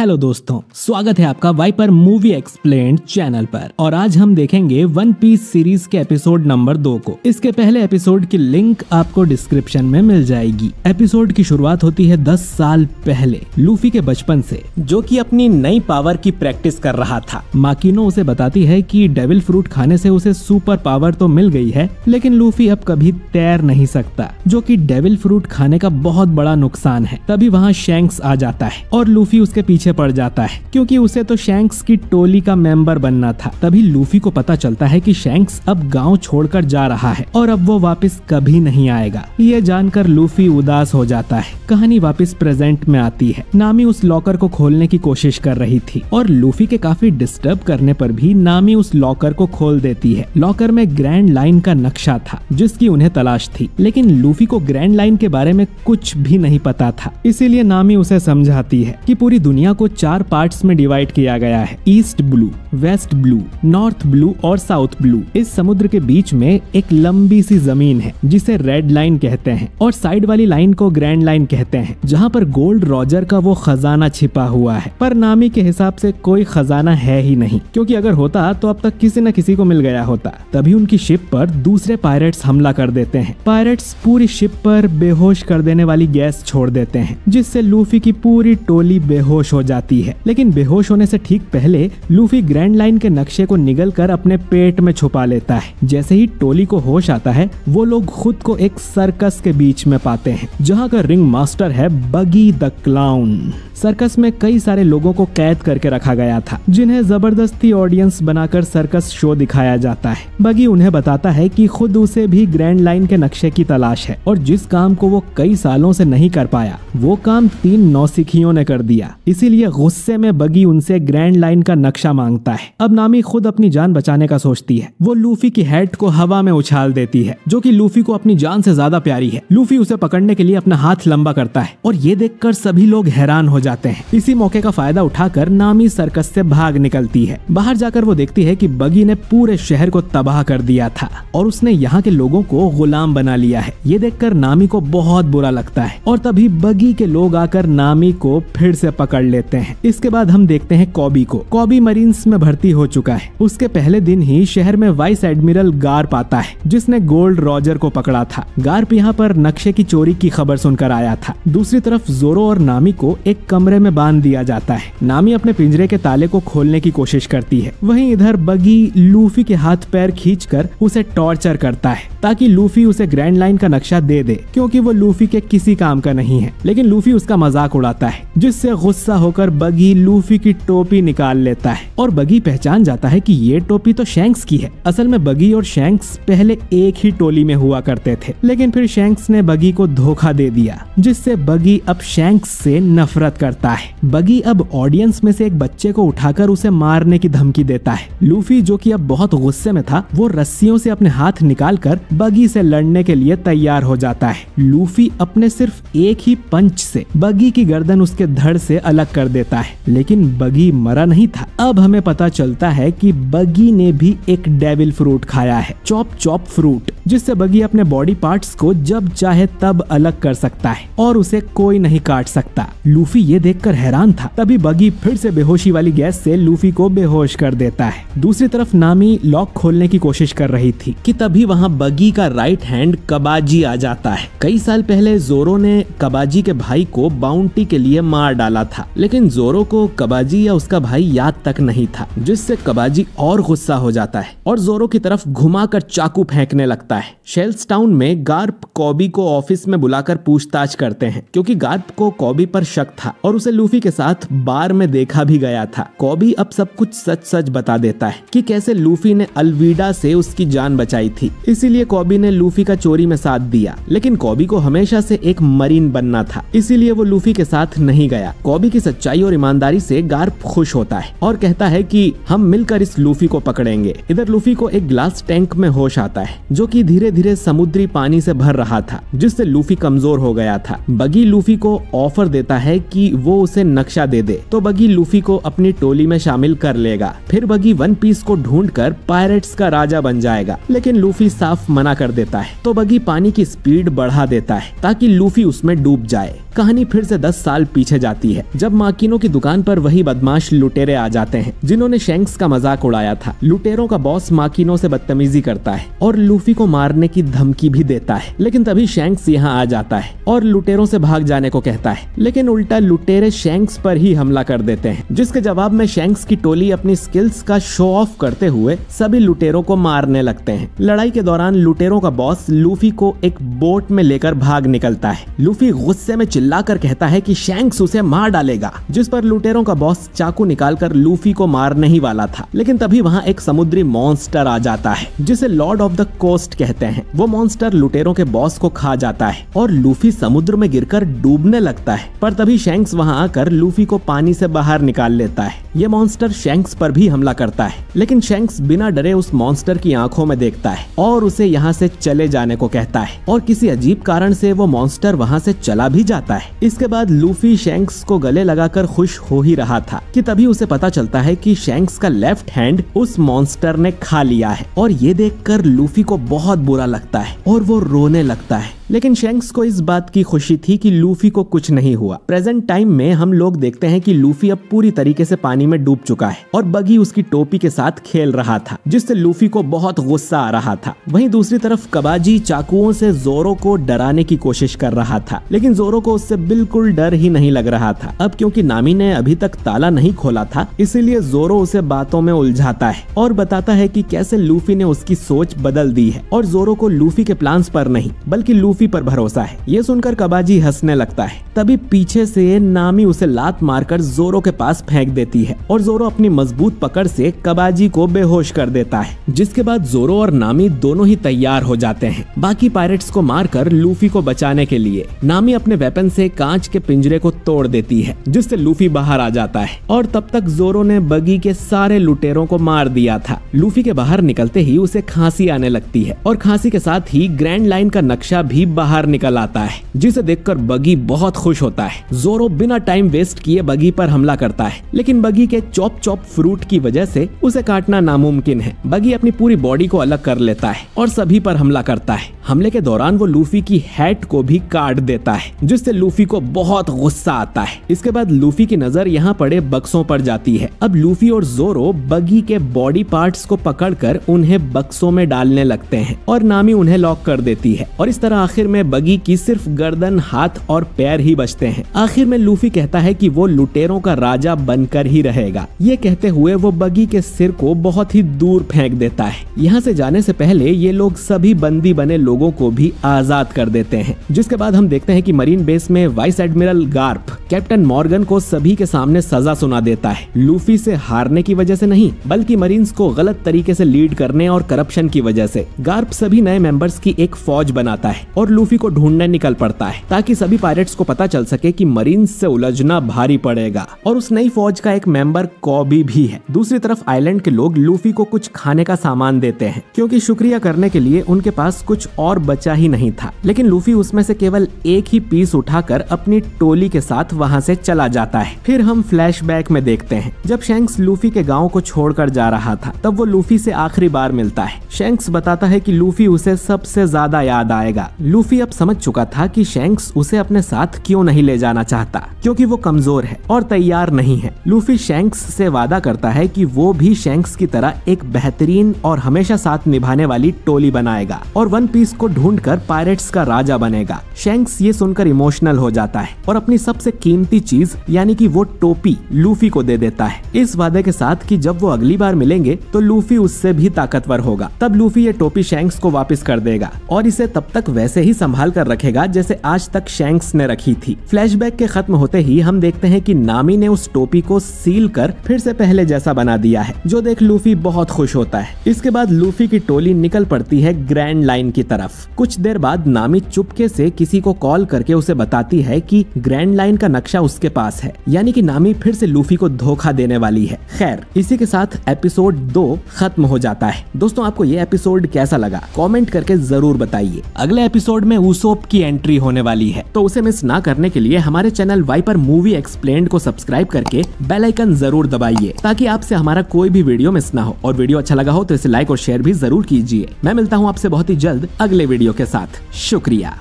Hello दोस्तों, स्वागत है आपका वाइपर मूवी एक्सप्लेन चैनल पर। और आज हम देखेंगे वन पीस सीरीज़ के एपिसोड नंबर दो को। इसके पहले एपिसोड की लिंक आपको डिस्क्रिप्शन में मिल जाएगी। एपिसोड की शुरुआत होती है दस साल पहले लूफी के बचपन से, जो कि अपनी नई पावर की प्रैक्टिस कर रहा था। माकिनो उसे बताती है कि डेविल फ्रूट खाने से उसे सुपर पावर तो मिल गई है, लेकिन लूफी अब कभी तैर नहीं सकता, जो की डेविल फ्रूट खाने का बहुत बड़ा नुकसान है। तभी वहाँ शेंक्स आ जाता है, और लूफी उसके पीछे पीछे पड़ जाता है, क्योंकि उसे तो शैंक्स की टोली का मेंबर बनना था। तभी लूफी को पता चलता है कि शैंक्स अब गाँव छोड़कर जा रहा है, और अब वो वापस कभी नहीं आएगा। ये जानकर लूफी उदास हो जाता है। कहानी वापस प्रेजेंट में आती है। नामी उस लॉकर को खोलने की कोशिश कर रही थी, और लूफी के काफ़ी डिस्टर्ब करने पर भी नामी उस लॉकर को खोल देती है। लॉकर में ग्रैंड लाइन का नक्शा था, जिसकी उन्हें तलाश थी, लेकिन लूफी को ग्रैंड लाइन के बारे में कुछ भी नहीं पता था। इसीलिए नामी उसे समझाती है कि पूरी दुनिया को चार पार्ट्स में डिवाइड किया गया है. East Blue West Blue North Blue और साउथ ब्लू इस समुद्र के बीच में एक लंबी सी ज़मीन है, जिसे रेड लाइन कहते हैं और साइड वाली लाइन को ग्रैंड लाइन कहते हैं, जहाँ पर गोल्ड रॉजर का वो खजाना छिपा हुआ है. पर नामी के हिसाब से कोई खजाना है ही नहीं, क्योंकि अगर होता तो अब तक किसी न किसी को मिल गया होता. तभी उनकी शिप पर दूसरे पायरेट्स हमला कर देते हैं. पायरेट्स पूरी शिप पर बेहोश कर देने वाली गैस छोड़ देते हैं, जिससे लूफी की पूरी टोली बेहोश हो जाती है। लेकिन बेहोश होने से ठीक पहले लूफी ग्रैंड लाइन के नक्शे को निगल कर अपने पेट में छुपा लेता है। जैसे ही टोली को होश आता है, वो लोग खुद को एक सर्कस के बीच में पाते हैं, जहाँ का रिंग मास्टर है बगी द क्लाउन। सर्कस में कई सारे लोगों को कैद करके रखा गया था, जिन्हें ज़बरदस्ती ऑडियंस बनाकर सर्कस शो दिखाया जाता है। बगी उन्हें बताता है कि खुद उसे भी ग्रैंड लाइन के नक्शे की तलाश है, और जिस काम को वो कई सालों से नहीं कर पाया, वो काम तीन नौसिखियों ने कर दिया। इसीलिए गुस्से में बगी उनसे ग्रैंड लाइन का नक्शा माँगता है। अब नामी खुद अपनी जान बचाने का सोचती है। वो लूफी की हेड को हवा में उछाल देती है, जो की लूफी को अपनी जान से ज़्यादा प्यारी है। लूफी उसे पकड़ने के लिए अपना हाथ लंबा करता है और ये देखकर सभी लोग हैरान हो जाते हैं। इसी मौके का फ़ायदा उठाकर नामी सर्कस से भाग निकलती है। बाहर जाकर वो देखती है कि बगी ने पूरे शहर को तबाह कर दिया था और उसने यहाँ के लोगों को गुलाम बना लिया है। ये देखकर नामी को बहुत बुरा लगता है और तभी बगी के लोग आकर नामी को फिर से पकड़ लेते हैं। इसके बाद हम देखते हैं कॉबी को। कॉबी मरीन्स में भर्ती हो चुका है। उसके पहले दिन ही शहर में वाइस एडमिरल गार्प आता है, जिसने गोल्ड रॉजर को पकड़ा था। गार्प यहाँ पर नक्शे की चोरी की खबर सुनकर आया था। दूसरी तरफ़ जोरो और नामी को एक कमरे में बाँध दिया जाता है। नामी अपने पिंजरे के ताले को खोलने की कोशिश करती है। वहीं इधर बगी लूफी के हाथ पैर खींचकर उसे टॉर्चर करता है, ताकि लूफी उसे ग्रैंड लाइन का नक्शा दे दे, क्योंकि वो लूफी के किसी काम का नहीं है। लेकिन लूफी उसका मज़ाक उड़ाता है, जिससे गुस्सा होकर बगी लूफी की टोपी निकाल लेता है और बगी पहचान जाता है कि ये टोपी तो शैंक्स की है। असल में बगी और शैंक्स पहले एक ही टोली में हुआ करते थे, लेकिन फिर शैंक्स ने बगी को धोखा दे दिया, जिससे बगी अब शैंक्स से नफरत करता है। बगी अब ऑडियंस में से एक बच्चे को उठाकर उसे मारने की धमकी देता है। लूफी, जो कि अब बहुत गुस्से में था, वो रस्सियों से अपने हाथ निकाल कर बगी से लड़ने के लिए तैयार हो जाता है। लूफी अपने सिर्फ़ एक ही पंच से बगी की गर्दन उसके धड़ से अलग कर देता है। लेकिन बगी मरा नहीं था। अब हमें पता चलता है कि बगी ने भी एक डेविल फ्रूट खाया है। चॉप चॉप फ्रूट जिससे बगी अपने बॉडी पार्ट्स को जब चाहे तब अलग कर सकता है और उसे कोई नहीं काट सकता। लूफी ये देखकर हैरान था। तभी बगी फिर से बेहोशी वाली गैस से लूफी को बेहोश कर देता है। दूसरी तरफ़ नामी लॉक खोलने की कोशिश कर रही थी कि तभी वहाँ बगी का राइट हैंड कबाजी आ जाता है। कई साल पहले जोरो ने कबाजी के भाई को बाउंटी के लिए मार डाला था। लेकिन जोरो को कबाजी या उसका भाई याद तक नहीं था, जिससे कबाजी और गुस्सा हो जाता है और जोरो की तरफ़ घुमाकर चाकू फेंकने लगता है। शेल्स टाउन में गार्प कॉबी को ऑफ़िस में बुलाकर पूछताछ करते हैं, क्योंकि गार्प को कॉबी पर शक था और उसे लूफी के साथ बार में देखा भी गया था। कॉबी अब सब कुछ सच सच बता देता है कि कैसे लूफी ने अलविदा से उसकी जान बचाई थी। इसीलिए कॉबी ने लूफी का चोरी में साथ दिया, लेकिन कॉबी को हमेशा से एक मरीन बनना था, इसीलिए वो लूफी के साथ नहीं गया। कॉबी की सच्चाई और ईमानदारी से गार्प खुश होता है और कहता है कि हम मिलकर इस लूफी को पकड़ेंगे। इधर लूफी को एक ग्लास टैंक में होश आता है, जो कि धीरे धीरे समुद्री पानी से भर रहा था, जिससे लूफी कमज़ोर हो गया था। बगी लूफी को ऑफ़र देता है कि वो उसे नक्शा दे दे। तो बगी लूफी को अपनी टोली में शामिल कर लेगा। फिर बगी वन पीस को ढूंढ कर पायरेट्स का राजा बन जाएगा। लेकिन लूफी साफ़ मना कर देता है। तो बगी पानी की स्पीड बढ़ा देता है, ताकि लूफी उसमें डूब जाए। कहानी फिर से दस साल पीछे जाती है, जब माकिनों की दुकान पर वही बदमाश लुटेरे आ जाते हैं, जिन्होंने शेंक्स का मज़ाक उड़ाया था। लुटेरों का बॉस माकिनों से बदतमीजी करता है और लूफी को मारने की धमकी भी देता है, लेकिन तभी शेंक्स यहाँ आ जाता है और लुटेरों से भाग जाने को कहता है। लेकिन उल्टा लुटेरे शेंक्स पर ही हमला कर देते हैं, जिसके जवाब में शेंक्स की टोली अपनी स्किल्स का शो ऑफ़ करते हुए सभी लुटेरों को मारने लगते हैं। लड़ाई के दौरान लुटेरों का बॉस लूफी को एक बोट में लेकर भाग निकलता है। लूफी गुस्से में चिल्लाकर कहता है कि शेंक्स उसे मार डालेगा। जिस पर लुटेरों का बॉस चाकू निकालकर लूफी को मारने ही वाला था। लेकिन तभी वहाँ एक समुद्री मॉन्स्टर आ जाता है, जिसे लॉर्ड ऑफ़ द कोस्ट कहते हैं। वो मॉन्स्टर लुटेरों के बॉस को खा जाता है और लूफी समुद्र में गिरकर डूबने लगता है। पर तभी शैंक्स वहाँ आकर लूफी को पानी से बाहर निकाल लेता है। ये मॉन्स्टर शेंक्स पर भी हमला करता है। लेकिन शेंक्स बिना डरे उस मॉन्स्टर की आँखों में देखता है और उसे यहाँ से चले जाने को कहता है। और किसी अजीब कारण से वो मॉन्स्टर वहाँ से चला भी जाता है। इसके बाद लूफी शेंक्स को गले लगाकर खुश हो ही रहा था कि तभी उसे पता चलता है कि शैंक्स का लेफ़्ट हैंड उस मॉन्स्टर ने खा लिया है और ये देखकर लूफी को बहुत बुरा लगता है और वो रोने लगता है। लेकिन शेंक्स को इस बात की खुशी थी कि लूफी को कुछ नहीं हुआ। प्रेजेंट टाइम में हम लोग देखते हैं कि लूफी अब पूरी तरीके से पानी में डूब चुका है और बगी उसकी टोपी के साथ खेल रहा था, जिससे लूफी को बहुत गुस्सा आ रहा था। वहीं दूसरी तरफ़ कबाजी चाकुओं से जोरो को डराने की कोशिश कर रहा था, लेकिन जोरो को उससे बिल्कुल डर ही नहीं लग रहा था। अब क्योंकि नामी ने अभी तक ताला नहीं खोला था, इसीलिए जोरो उसे बातों में उलझाता है और बताता है कि कैसे लूफी ने उसकी सोच बदल दी है और जोरो को लूफी के प्लान्स पर नहीं, बल्कि लूफी लूफी पर भरोसा है। ये सुनकर कबाजी हंसने लगता है। तभी पीछे से नामी उसे लात मारकर जोरो के पास फेंक देती है और जोरो अपनी मज़बूत पकड़ से कबाजी को बेहोश कर देता है, जिसके बाद जोरो और नामी दोनों ही तैयार हो जाते हैं। बाकी पायरेट्स को मारकर लूफी को बचाने के लिए, नामी अपने वेपन से कांच के पिंजरे को तोड़ देती है, जिससे लूफी बाहर आ जाता है। और तब तक जोरो ने बगी के सारे लुटेरों को मार दिया था। लूफी के बाहर निकलते ही उसे खांसी आने लगती है और खांसी के साथ ही ग्रैंड लाइन का नक्शा भी बाहर निकल आता है, जिसे देखकर बगी बहुत खुश होता है। जोरो बिना टाइम वेस्ट किए बगी पर हमला करता है, लेकिन बगी के चॉप चॉप फ्रूट की वजह से उसे काटना नामुमकिन है। बगी अपनी पूरी बॉडी को अलग कर लेता है और सभी पर हमला करता है। हमले के दौरान वो लूफी की हैट को भी काट देता है, जिससे लूफी को बहुत गुस्सा आता है। इसके बाद लूफी की नज़र यहाँ पड़े बक्सों पर जाती है। अब लूफी और जोरो बगी के बॉडी पार्ट्स को पकड़कर उन्हें बक्सों में डालने लगते हैं और नामी उन्हें लॉक कर देती है और इस तरह आखिर में बगी की सिर्फ़ गर्दन, हाथ और पैर ही बचते हैं। आखिर में लूफी कहता है कि वो लुटेरों का राजा बनकर ही रहेगा। ये कहते हुए वो बगी के सिर को बहुत ही दूर फेंक देता है। यहाँ से जाने से पहले ये लोग सभी बंदी बने लोगों को भी आज़ाद कर देते हैं। जिसके बाद हम देखते हैं कि मरीन बेस में vice admiral Garp, captain Morgan को सभी के सामने सजा सुना देता है। लूफी से हारने की वजह से नहीं, बल्कि मरीन्स को गलत तरीके से लीड करने और करप्शन की वजह से। गार्प सभी नए मेंबर्स की एक फौज बनाता है और लूफी को ढूँढने निकल पड़ता है, ताकि सभी पायरेट्स को पता चल सके कि मरीन्स से उलझना भारी पड़ेगा। और उस नई फौज का एक मेंबर कॉबी भी है। दूसरी तरफ़ आइलैंड के लोग लूफी को कुछ खाने का सामान देते हैं, क्योंकि शुक्रिया करने के लिए उनके पास कुछ और बचा ही नहीं था। लेकिन लूफी उसमें से केवल एक ही पीस उठाकर अपनी टोली के साथ वहाँ से चला जाता है। फिर हम फ्लैशबैक में देखते हैं। जब शेंक्स लूफी के गाँव को छोड़कर जा रहा था, तब वो लूफी से आखिरी बार मिलता है। शेंक्स बताता है कि लूफी उसे सबसे ज़्यादा याद आएगा। लूफी अब समझ चुका था कि शेंक्स उसे अपने साथ क्यों नहीं ले जाना चाहता, क्योंकि वो कमज़ोर है और तैयार नहीं है। लूफी शेंक्स से वादा करता है कि वो भी शेंक्स की तरह एक बेहतरीन और हमेशा साथ निभाने वाली टोली बनाएगा और वन पीस को ढूंढ कर पायरेट्स का राजा बनेगा। शेंक्स ये सुनकर इमोशनल हो जाता है और अपनी सबसे कीमती चीज़, यानी कि वो टोपी, लूफी को दे देता है। इस वादे के साथ कि जब वो अगली बार मिलेंगे तो लूफी उससे भी ताकतवर होगा। तब लूफी ये टोपी शेंक्स को वापस कर देगा और इसे तब तक वैसे ही संभाल कर रखेगा, जैसे आज तक शेंक्स ने रखी थी। फ्लैशबैक के खत्म होते ही हम देखते हैं कि नामी ने उस टोपी को सील कर फिर से पहले जैसा बना दिया है, जो देख लूफी बहुत खुश होता है। इसके बाद लूफी की टोली निकल पड़ती है ग्रैंड लाइन की तरफ़। कुछ देर बाद नामी चुपके से किसी को कॉल करके उसे बताती है कि ग्रैंड लाइन का नक्शा उसके पास है, यानी कि नामी फिर से लूफी को धोखा देने वाली है। खैर, इसी के साथ एपिसोड दो खत्म हो जाता है। दोस्तों, आपको ये एपिसोड कैसा लगा? कॉमेंट करके ज़रूर बताइए। अगले एपिसोड में उसोप की एंट्री होने वाली है। तो उसे मिस ना करने के लिए हमारे चैनल वाइपर मूवी एक्सप्लेन को सब्सक्राइब करके बेल आइकन ज़रूर दबाइए, ताकि आपसे हमारा कोई भी वीडियो मिस ना हो। और वीडियो अच्छा लगा हो तो इसे लाइक और शेयर भी ज़रूर कीजिए। मैं मिलता हूँ आपसे बहुत ही जल्द अगले वीडियो के साथ। शुक्रिया।